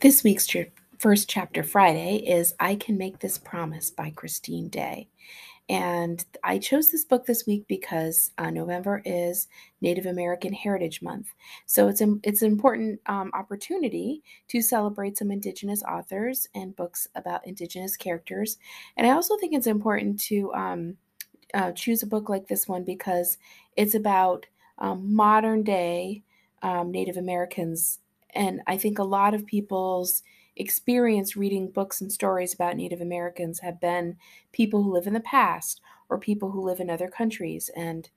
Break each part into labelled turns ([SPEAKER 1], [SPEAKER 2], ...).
[SPEAKER 1] This week's first chapter Friday is I Can Make This Promise by Christine Day. And I chose this book this week because uh, November is Native American Heritage Month. So it's, a, it's an important um, opportunity to celebrate some Indigenous authors and books about Indigenous characters. And I also think it's important to um, uh, choose a book like this one because it's about um, modern day um, Native Americans and I think a lot of people's experience reading books and stories about Native Americans have been people who live in the past or people who live in other countries. And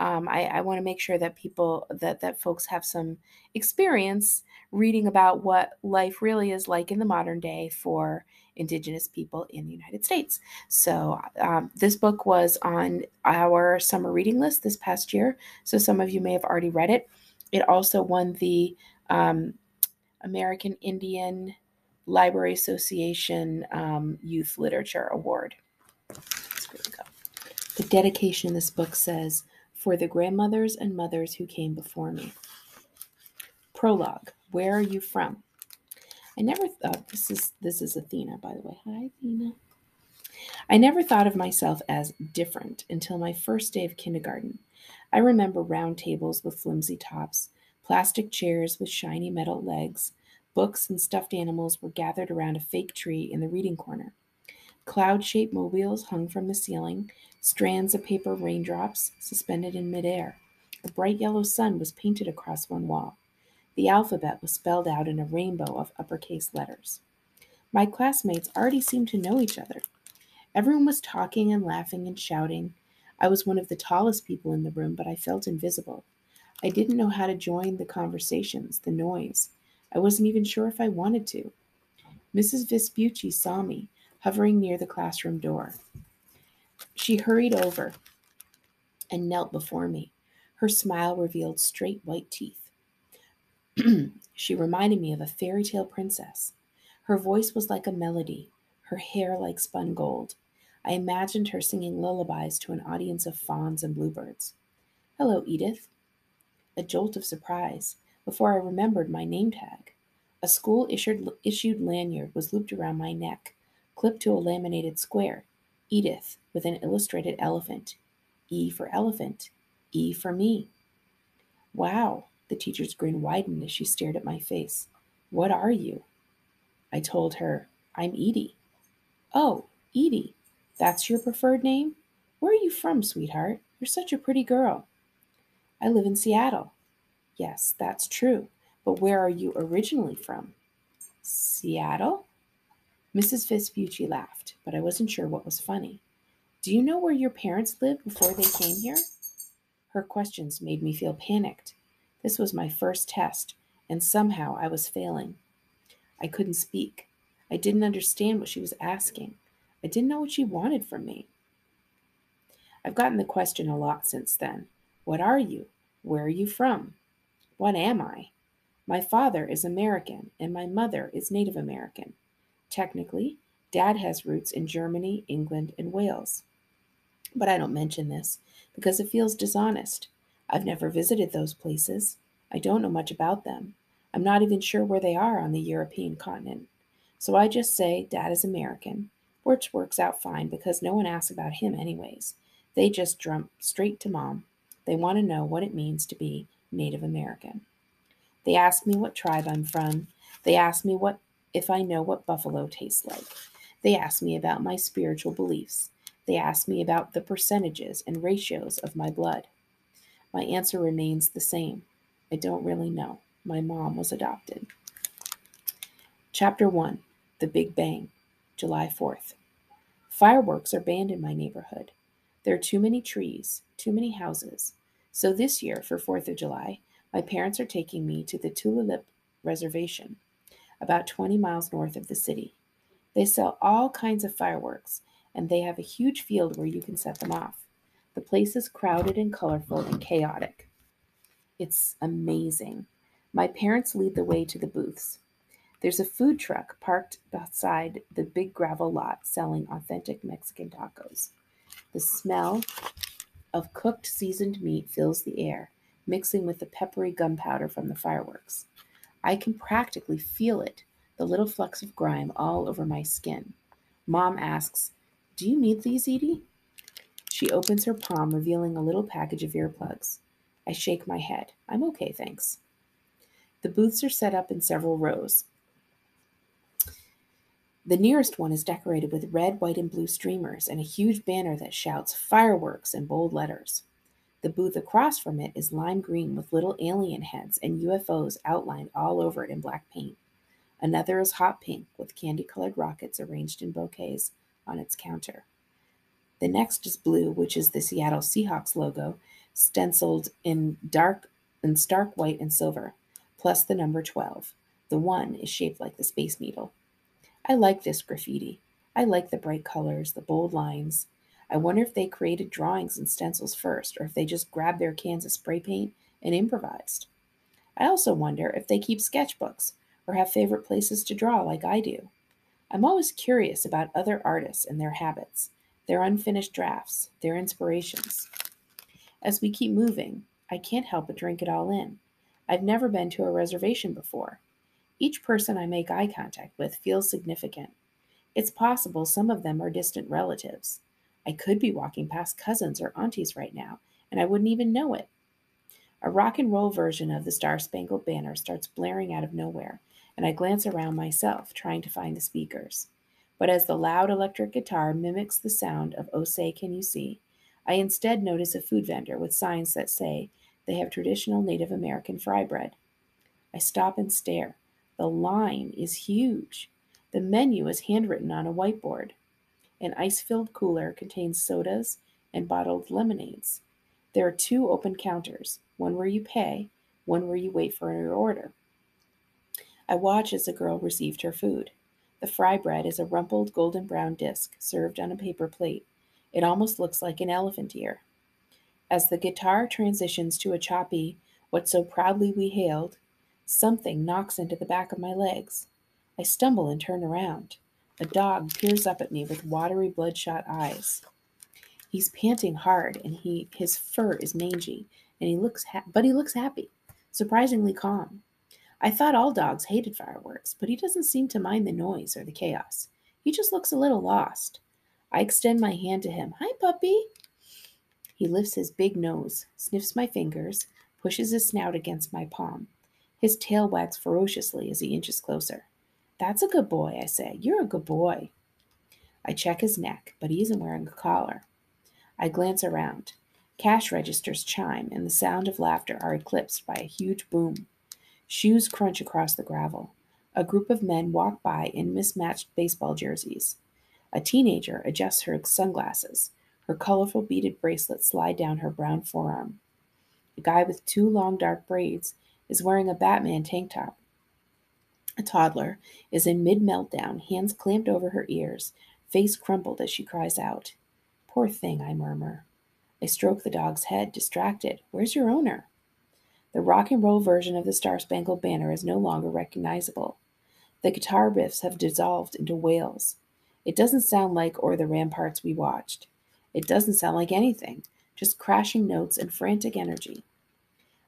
[SPEAKER 1] um, I, I want to make sure that people that that folks have some experience reading about what life really is like in the modern day for Indigenous people in the United States. So um, this book was on our summer reading list this past year. So some of you may have already read it. It also won the um, American Indian Library Association um, Youth Literature Award. The dedication in this book says, For the grandmothers and mothers who came before me. Prologue Where are you from? I never thought this is this is Athena, by the way. Hi, Athena. I never thought of myself as different until my first day of kindergarten. I remember round tables with flimsy tops, Plastic chairs with shiny metal legs, books, and stuffed animals were gathered around a fake tree in the reading corner. Cloud shaped mobiles hung from the ceiling, strands of paper raindrops suspended in midair. A bright yellow sun was painted across one wall. The alphabet was spelled out in a rainbow of uppercase letters. My classmates already seemed to know each other. Everyone was talking and laughing and shouting. I was one of the tallest people in the room, but I felt invisible. I didn't know how to join the conversations, the noise. I wasn't even sure if I wanted to. Mrs. Vespucci saw me, hovering near the classroom door. She hurried over and knelt before me. Her smile revealed straight white teeth. she reminded me of a fairy tale princess. Her voice was like a melody, her hair like spun gold. I imagined her singing lullabies to an audience of fawns and bluebirds. Hello, Edith a jolt of surprise before I remembered my name tag. A school issued, issued lanyard was looped around my neck, clipped to a laminated square. Edith, with an illustrated elephant. E for elephant. E for me. Wow, the teacher's grin widened as she stared at my face. What are you? I told her, I'm Edie. Oh, Edie, that's your preferred name? Where are you from, sweetheart? You're such a pretty girl. I live in Seattle. Yes, that's true. But where are you originally from? Seattle? Mrs. Vespucci laughed, but I wasn't sure what was funny. Do you know where your parents lived before they came here? Her questions made me feel panicked. This was my first test, and somehow I was failing. I couldn't speak. I didn't understand what she was asking. I didn't know what she wanted from me. I've gotten the question a lot since then. What are you? Where are you from? What am I? My father is American and my mother is Native American. Technically, Dad has roots in Germany, England, and Wales. But I don't mention this because it feels dishonest. I've never visited those places. I don't know much about them. I'm not even sure where they are on the European continent. So I just say Dad is American, which works out fine because no one asks about him, anyways. They just jump straight to Mom. They want to know what it means to be Native American. They ask me what tribe I'm from. They ask me what if I know what buffalo tastes like. They ask me about my spiritual beliefs. They ask me about the percentages and ratios of my blood. My answer remains the same. I don't really know. My mom was adopted. Chapter 1 The Big Bang, July 4th. Fireworks are banned in my neighborhood. There are too many trees, too many houses, so this year, for 4th of July, my parents are taking me to the Tulalip Reservation, about 20 miles north of the city. They sell all kinds of fireworks, and they have a huge field where you can set them off. The place is crowded and colorful and chaotic. It's amazing. My parents lead the way to the booths. There's a food truck parked beside the big gravel lot selling authentic Mexican tacos. The smell of cooked seasoned meat fills the air, mixing with the peppery gunpowder from the fireworks. I can practically feel it the little flecks of grime all over my skin. Mom asks, Do you need these, Edie? She opens her palm, revealing a little package of earplugs. I shake my head. I'm okay, thanks. The booths are set up in several rows. The nearest one is decorated with red, white, and blue streamers and a huge banner that shouts fireworks in bold letters. The booth across from it is lime green with little alien heads and UFOs outlined all over it in black paint. Another is hot pink with candy colored rockets arranged in bouquets on its counter. The next is blue, which is the Seattle Seahawks logo, stenciled in dark and stark white and silver, plus the number 12. The one is shaped like the Space Needle. I like this graffiti. I like the bright colors, the bold lines. I wonder if they created drawings and stencils first, or if they just grabbed their cans of spray paint and improvised. I also wonder if they keep sketchbooks or have favorite places to draw like I do. I'm always curious about other artists and their habits, their unfinished drafts, their inspirations. As we keep moving, I can't help but drink it all in. I've never been to a reservation before. Each person I make eye contact with feels significant. It's possible some of them are distant relatives. I could be walking past cousins or aunties right now, and I wouldn't even know it. A rock and roll version of the Star Spangled Banner starts blaring out of nowhere, and I glance around myself, trying to find the speakers. But as the loud electric guitar mimics the sound of Oh Say Can You See, I instead notice a food vendor with signs that say they have traditional Native American fry bread. I stop and stare. The line is huge. The menu is handwritten on a whiteboard. An ice filled cooler contains sodas and bottled lemonades. There are two open counters one where you pay, one where you wait for your order. I watch as the girl received her food. The fry bread is a rumpled golden brown disc served on a paper plate. It almost looks like an elephant ear. As the guitar transitions to a choppy, what so proudly we hailed, Something knocks into the back of my legs. I stumble and turn around. A dog peers up at me with watery, bloodshot eyes. He's panting hard, and he his fur is mangy, and he looks ha- but he looks happy, surprisingly calm. I thought all dogs hated fireworks, but he doesn't seem to mind the noise or the chaos. He just looks a little lost. I extend my hand to him. Hi, puppy. He lifts his big nose, sniffs my fingers, pushes his snout against my palm. His tail wags ferociously as he inches closer. That's a good boy, I say. You're a good boy. I check his neck, but he isn't wearing a collar. I glance around. Cash registers chime, and the sound of laughter are eclipsed by a huge boom. Shoes crunch across the gravel. A group of men walk by in mismatched baseball jerseys. A teenager adjusts her sunglasses. Her colorful beaded bracelets slide down her brown forearm. A guy with two long dark braids is wearing a Batman tank top. A toddler is in mid meltdown, hands clamped over her ears, face crumpled as she cries out. Poor thing, I murmur. I stroke the dog's head, distracted. Where's your owner? The rock and roll version of the Star Spangled Banner is no longer recognizable. The guitar riffs have dissolved into wails. It doesn't sound like O'er the Ramparts we watched. It doesn't sound like anything, just crashing notes and frantic energy.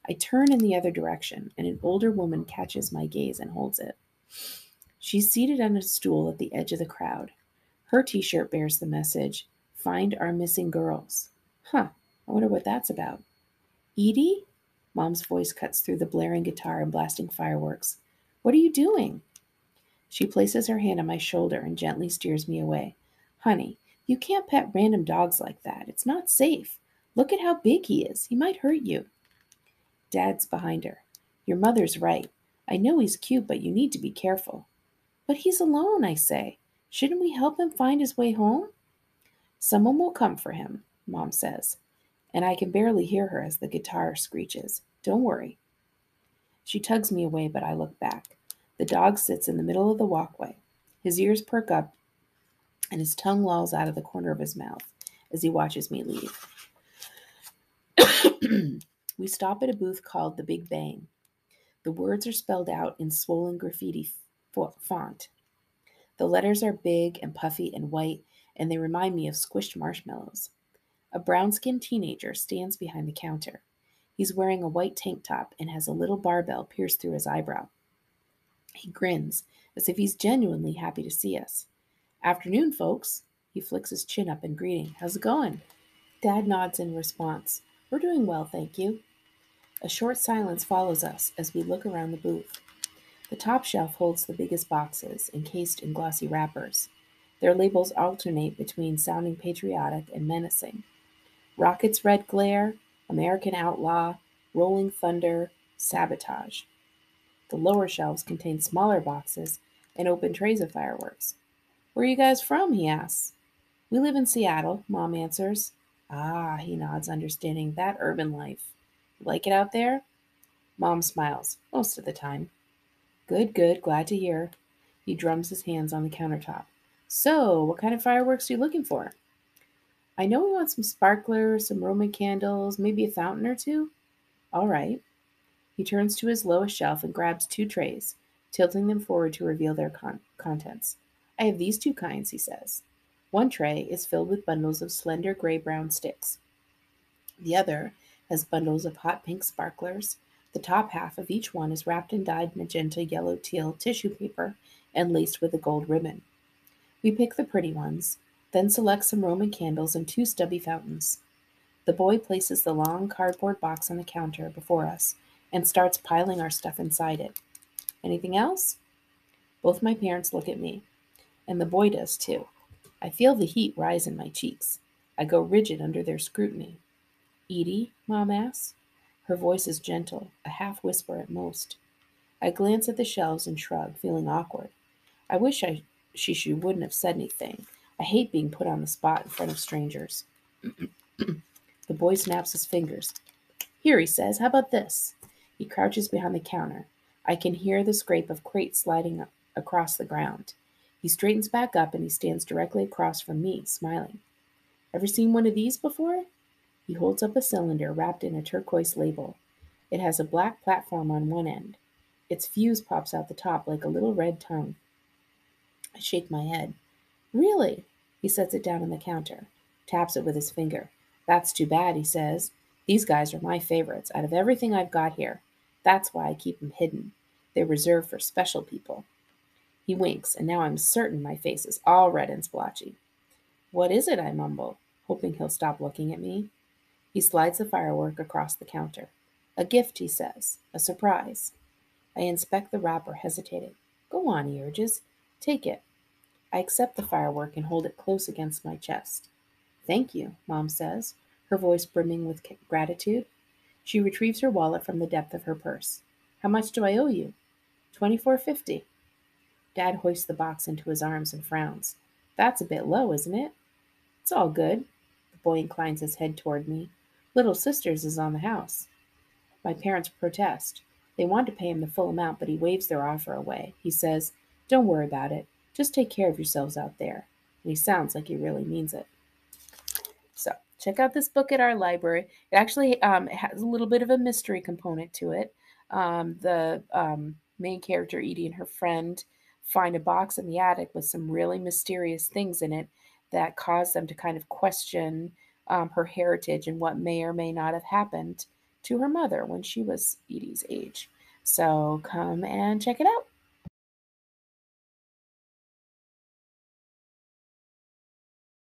[SPEAKER 1] I turn in the other direction, and an older woman catches my gaze and holds it. She's seated on a stool at the edge of the crowd. Her t shirt bears the message Find our missing girls. Huh, I wonder what that's about. Edie? Mom's voice cuts through the blaring guitar and blasting fireworks. What are you doing? She places her hand on my shoulder and gently steers me away. Honey, you can't pet random dogs like that. It's not safe. Look at how big he is. He might hurt you. Dad's behind her. Your mother's right. I know he's cute, but you need to be careful. But he's alone, I say. Shouldn't we help him find his way home? Someone will come for him, Mom says, and I can barely hear her as the guitar screeches. Don't worry. She tugs me away, but I look back. The dog sits in the middle of the walkway. His ears perk up, and his tongue lolls out of the corner of his mouth as he watches me leave. We stop at a booth called The Big Bang. The words are spelled out in swollen graffiti font. The letters are big and puffy and white, and they remind me of squished marshmallows. A brown skinned teenager stands behind the counter. He's wearing a white tank top and has a little barbell pierced through his eyebrow. He grins as if he's genuinely happy to see us. Afternoon, folks. He flicks his chin up in greeting. How's it going? Dad nods in response. We're doing well, thank you. A short silence follows us as we look around the booth. The top shelf holds the biggest boxes, encased in glossy wrappers. Their labels alternate between sounding patriotic and menacing. Rocket's Red Glare, American Outlaw, Rolling Thunder, Sabotage. The lower shelves contain smaller boxes and open trays of fireworks. Where are you guys from? he asks. We live in Seattle, Mom answers. Ah, he nods, understanding that urban life. Like it out there? Mom smiles, most of the time. Good, good, glad to hear. He drums his hands on the countertop. So, what kind of fireworks are you looking for? I know we want some sparklers, some Roman candles, maybe a fountain or two. All right. He turns to his lowest shelf and grabs two trays, tilting them forward to reveal their con- contents. I have these two kinds, he says. One tray is filled with bundles of slender gray brown sticks. The other has bundles of hot pink sparklers. The top half of each one is wrapped in dyed magenta yellow teal tissue paper and laced with a gold ribbon. We pick the pretty ones, then select some Roman candles and two stubby fountains. The boy places the long cardboard box on the counter before us and starts piling our stuff inside it. Anything else? Both my parents look at me, and the boy does too. I feel the heat rise in my cheeks. I go rigid under their scrutiny. Edie? Mom asks. Her voice is gentle, a half whisper at most. I glance at the shelves and shrug, feeling awkward. I wish I, she, she wouldn't have said anything. I hate being put on the spot in front of strangers. the boy snaps his fingers. Here, he says, how about this? He crouches behind the counter. I can hear the scrape of crates sliding across the ground. He straightens back up and he stands directly across from me, smiling. Ever seen one of these before? He holds up a cylinder wrapped in a turquoise label. It has a black platform on one end. Its fuse pops out the top like a little red tongue. I shake my head. Really? He sets it down on the counter, taps it with his finger. That's too bad, he says. These guys are my favorites out of everything I've got here. That's why I keep them hidden. They're reserved for special people. He winks, and now I'm certain my face is all red and splotchy. What is it? I mumble, hoping he'll stop looking at me. He slides the firework across the counter. A gift, he says. A surprise. I inspect the wrapper, hesitating. Go on, he urges. Take it. I accept the firework and hold it close against my chest. Thank you, Mom says, her voice brimming with gratitude. She retrieves her wallet from the depth of her purse. How much do I owe you? Twenty-four fifty. Dad hoists the box into his arms and frowns. That's a bit low, isn't it? It's all good. The boy inclines his head toward me. Little Sisters is on the house. My parents protest. They want to pay him the full amount, but he waves their offer away. He says, Don't worry about it. Just take care of yourselves out there. And he sounds like he really means it. So, check out this book at our library. It actually um, has a little bit of a mystery component to it. Um, the um, main character, Edie, and her friend find a box in the attic with some really mysterious things in it that cause them to kind of question um, her heritage and what may or may not have happened to her mother when she was Edie's age. So come and check it out.